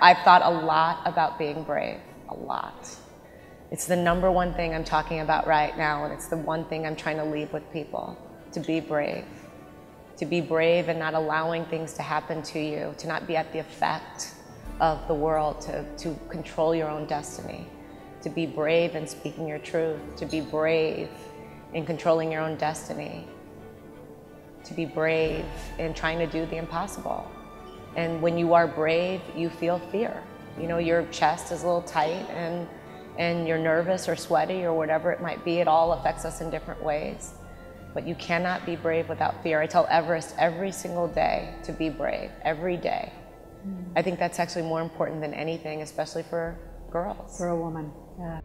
I've thought a lot about being brave, a lot. It's the number one thing I'm talking about right now, and it's the one thing I'm trying to leave with people to be brave. To be brave and not allowing things to happen to you, to not be at the effect of the world, to, to control your own destiny. To be brave in speaking your truth, to be brave in controlling your own destiny, to be brave in trying to do the impossible. And when you are brave, you feel fear. You know, your chest is a little tight and, and you're nervous or sweaty or whatever it might be. It all affects us in different ways. But you cannot be brave without fear. I tell Everest every single day to be brave, every day. Mm. I think that's actually more important than anything, especially for girls. For a woman, yeah.